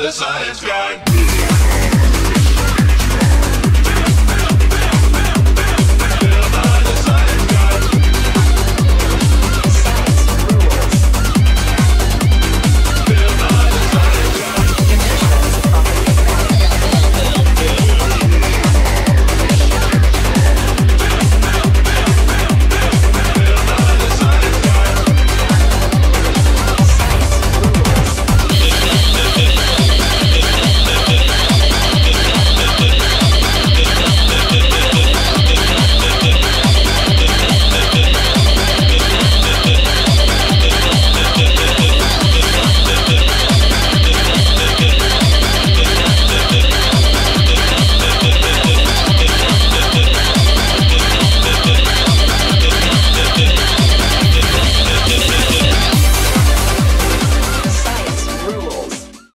the science guy.